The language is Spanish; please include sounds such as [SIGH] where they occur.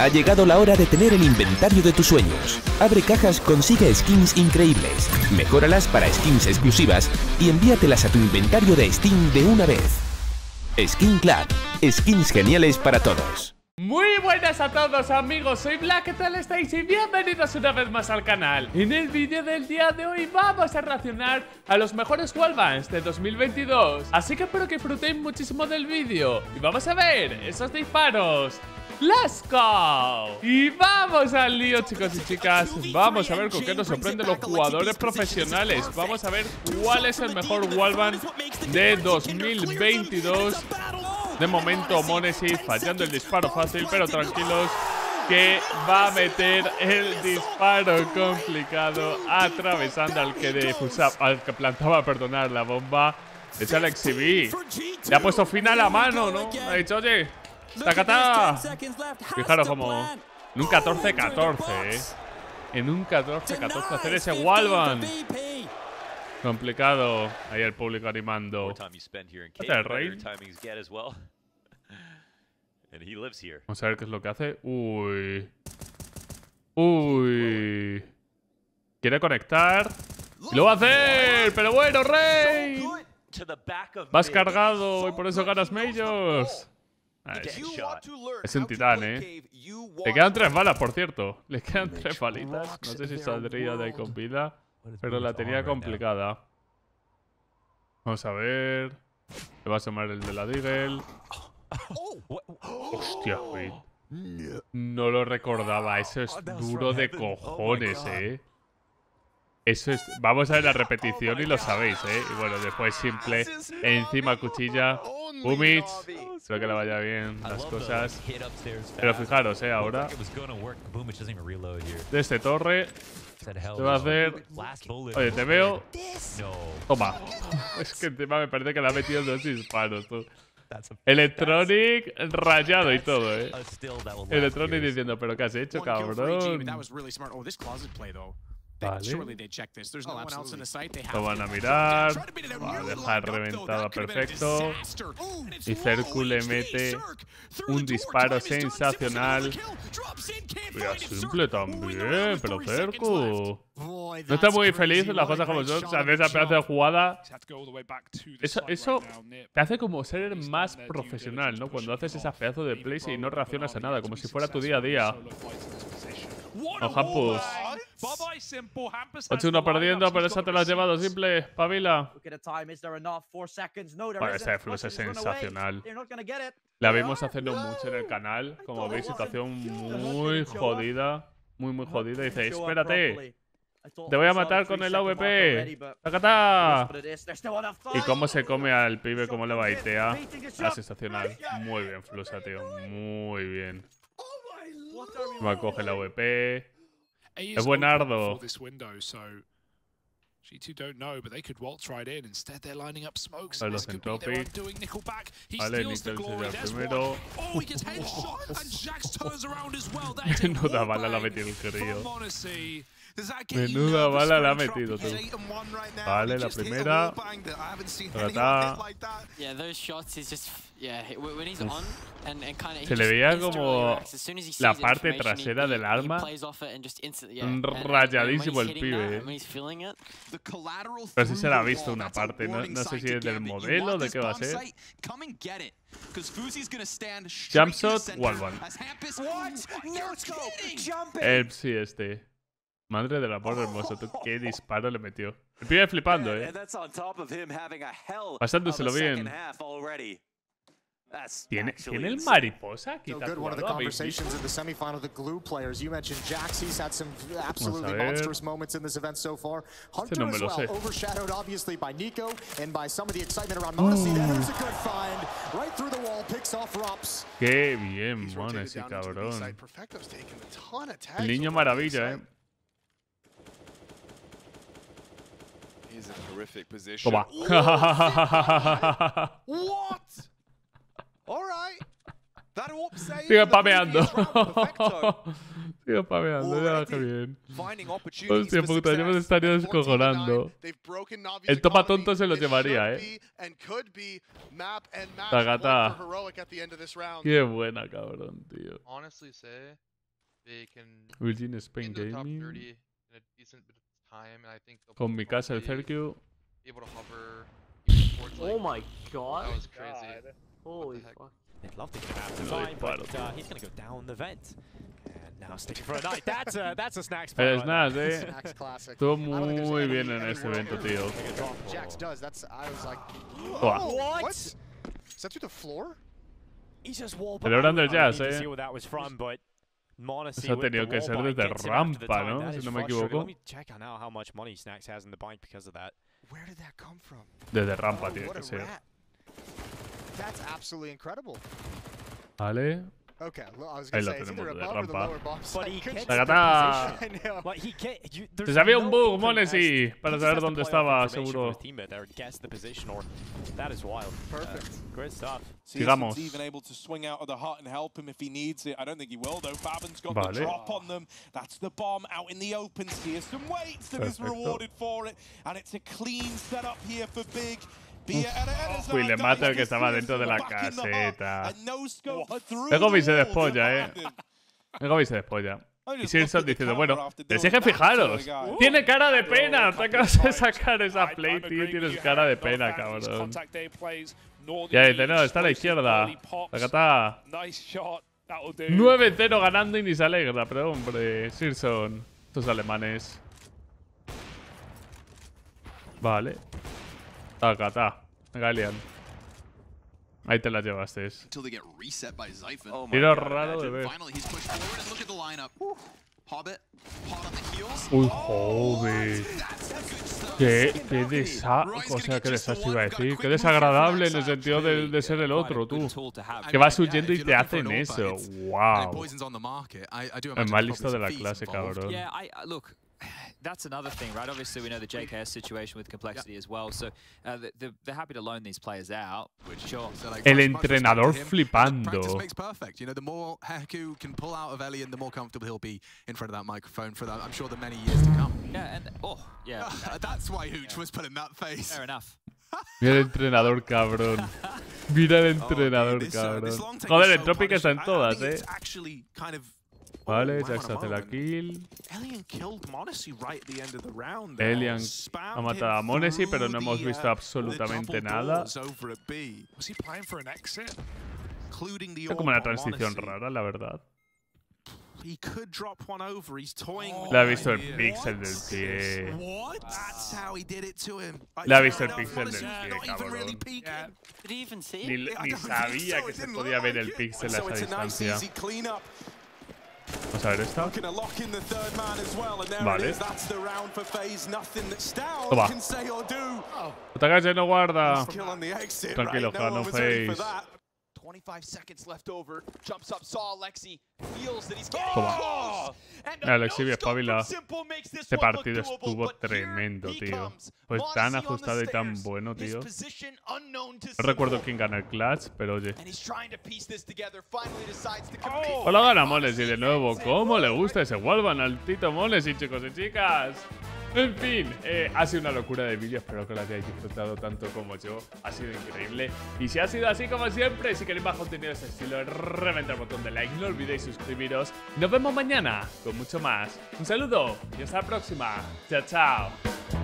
Ha llegado la hora de tener el inventario de tus sueños. Abre cajas, consigue skins increíbles, mejóralas para skins exclusivas y envíatelas a tu inventario de Steam de una vez. Skin Club, skins geniales para todos. Muy buenas a todos amigos, soy Black, ¿qué tal estáis? Y bienvenidos una vez más al canal En el vídeo del día de hoy vamos a reaccionar a los mejores wallbands de 2022 Así que espero que disfrutéis muchísimo del vídeo Y vamos a ver esos disparos ¡Let's go! Y vamos al lío, chicos y chicas. Vamos a ver con qué nos sorprenden los jugadores profesionales. Vamos a ver cuál es el mejor wallband de 2022. De momento, Monesi fallando el disparo fácil, pero tranquilos que va a meter el disparo complicado atravesando al que al que plantaba, perdonar, la bomba. Es Alex Le ha puesto fin a la mano, ¿no? Ha dicho, oye, ¡Tacata! Fijaros como en un 14-14, ¿eh? En un 14-14 hacer ese wallbang. Complicado. Ahí el público animando. ¿Hace el rey? [LAUGHS] Vamos a ver qué es lo que hace. Uy. Uy. Quiere conectar. lo va a hacer. Pero bueno, Rey. Vas cargado y por eso ganas Majors. Es un titán, ¿eh? Le quedan tres balas, por cierto. Le quedan tres balitas. No sé si saldría de ahí con vida, pero la tenía complicada. Vamos a ver. Le va a sumar el de la Deagle. [GASPS] Hostia, güey. No lo recordaba. Eso es duro de cojones, ¿eh? Eso es... Vamos a ver la repetición y lo sabéis, ¿eh? Y bueno, después simple. Encima cuchilla. Umich. Espero que le vaya bien las cosas. Pero fijaros, ¿eh? Ahora. De este torre. Se va a hacer... Oye, te veo. Toma. [LAUGHS] Es que encima me parece que le ha metido dos disparos, tú. Electronic rayado y todo, eh. Electronic diciendo, pero ¿qué has hecho, cabrón? Vale. Lo van a mirar. Va a dejar reventada perfecto. Y Cercu le mete un disparo sensacional. Mira, simple también, pero Cercu. No está muy feliz las cosas como son. O sea, esa pedazo de jugada. Eso, eso te hace como ser más profesional, ¿no? Cuando haces esa pedazo de plays y no reaccionas a nada, como si fuera tu día a día. No, Hampus. 8-1 perdiendo, pero esa te la has llevado simple, pavila. Bueno, ese flush es sensacional. La vimos haciendo mucho en el canal. Como veis, situación muy jodida. Muy, muy jodida. dice, espérate. Te voy a matar con el AVP. ¡Tacata! Y cómo se come al pibe, cómo le baitea. Ah, sensacional. Muy bien, Flusa, tío. Muy bien. Va a coger la AVP. Es buenardo. G2 don't know, but they could waltz right in. Instead, they're lining up smokes. Vale, los Entropic. Vale, Nickel sería el primero. Oh, Menuda bala la ha metido el crío. Menuda bala la ha metido tú. Vale, la primera. Trata. Se le veía como la parte trasera del arma. Rayadísimo el pibe. Eh. Pero sí se la ha visto una parte. No, no sé si es del modelo, de qué va a ser. Jumpshot, wallbang. El sí, este. Madre del amor hermoso, tú qué disparo le metió. El pibe flipando, eh. Pasándoselo bien. ¿Tiene, ¿Tiene el mariposa aquí tatuado one of the conversations in the semifinal the glue players. You mentioned Jaxie's had some absolutely monstrous moments in this event so far. Hunter as well overshadowed obviously by Nico and by some of the excitement around Monesi there's a good find. Right through the wall picks off Rops Qué bien Monesi cabrón. El niño maravilla eh Toma. What? [LAUGHS] Sigue pameando. [LAUGHS] Sigue pameando, ya que bien. Hostia puta, yo me estaría descojonando. El topa tonto se lo llevaría, eh. Tagata. Qué buena, cabrón, tío. they can Virgin Spain in the top Gaming. 30 in a decent bit of time, and I think they'll Con mi casa, el towards, Oh my god. That was crazy. Holy fuck. They'd love to get him out of time, but uh, he's going to go down the vent. And now sticking for a night. That's a, that's a snacks play eh. Snacks classic. Estuvo muy bien en este evento, tío. Jax does. That's. I was like. Oh, What? Is that through the floor? He just Celebrando el jazz, eh. see where that was from, but Monacy Eso ha tenido que ser desde rampa. ¿no? Si no me equivoco. Let me check out now how much money Snacks has in the bank because of that. Where did that come from? Desde rampa Oh, tiene what que a ser. Rat. That's absolutely incredible. Vale. Okay, well, I was gonna say it's tenemos either de above or the rampa. lower box. But he [LAUGHS] can't job. the Tagata. position. I know. Like he can't, you, Se there's sabía un no bug, inkling as- Monesi, para he just saber has to dónde play off estaba, information seguro. from his teammate there and guess the position, or that is wild. Uh, Perfect. Great stuff. Sigamos. Season's even able to swing out of the hut and help him if he needs it. I don't think he will though. Babin's got Vale. the drop on them. That's the bomb out in the open. Searson waits and is Perfecto. rewarded for it. And it's a clean setup here for Big. Is Uy, le mata el que estaba dentro de la caseta. Luego vi se despolla, eh. Luego vi se despolla. Y the diciendo, bueno, les dije fijaros. Tiene cara de pena. Te acabas de sacar esa play, tío. Tienes cara de pena, cabrón. Ya dice, no, está a la izquierda. do. 9-0 ganando y ni se alegra, pero hombre, Searson. Estos alemanes. Vale. Tagata. Galian. Ahí te la llevaste. Oh Tiro raro de ver. Uy, joder. Stuff. Qué, qué desa... O sea, qué desastre iba a decir. Qué desagradable en el sentido de, de ser el otro, tú. Que vas huyendo y te hacen eso. Wow. El más listo de la clase, cabrón. That's another thing, right? Obviously, we know the JKS situation with complexity as well. So uh, th- they're, they're happy to loan these players out. Which, Sure. so, like, El much- much respect to entrenador flipando. Practice makes perfect. You know, the more Heku can pull out of Elian, the more comfortable he'll be in front of that microphone for that. I'm sure the many years to come. Yeah, and oh, yeah, [LAUGHS] That's why Hooch was putting that face. fair enough. [LAUGHS] Mira el entrenador, cabrón. [LAUGHS] Mira el Oh, entrenador, cabrón. Joder, el Tropic está en todas, eh. Vale, Jax hace la kill. Elian ha matado a Monesi, pero no hemos visto uh, absolutamente nada. Es como una transición rara, la verdad. Le ha visto el pixel del pie. Le ha visto el pixel del pie, cabrón. Ni, ni sabía que se podía ver el pixel a esa distancia. Vamos a ver esta. Vale. Toma. Ataca no guarda. Tranquilo, for face. That. 25 seconds left over. Jumps up, saw Alexi. Feels that he's getting close. Alexi no espabila. scope from Simple makes this Este one look partido doable, estuvo but here tremendo, he tío. comes. Pues tan Monacy on the ajustado y tan stairs. bueno, His tío. position unknown to No recuerdo quién gana el clutch, pero oye. And he's trying to piece this together. Finally decides to compete. Hola, gana Moles y de nuevo, ¿cómo le gusta ese Wallban al Tito Moles y chicos y chicas? En fin, eh, ha sido una locura de vídeo, espero que lo hayáis disfrutado tanto como yo, ha sido increíble. Y si ha sido así como siempre, si queréis más contenido de este estilo, reventad el botón de like, no olvidéis suscribiros. Nos vemos mañana con mucho más. Un saludo y hasta la próxima. Chao, chao.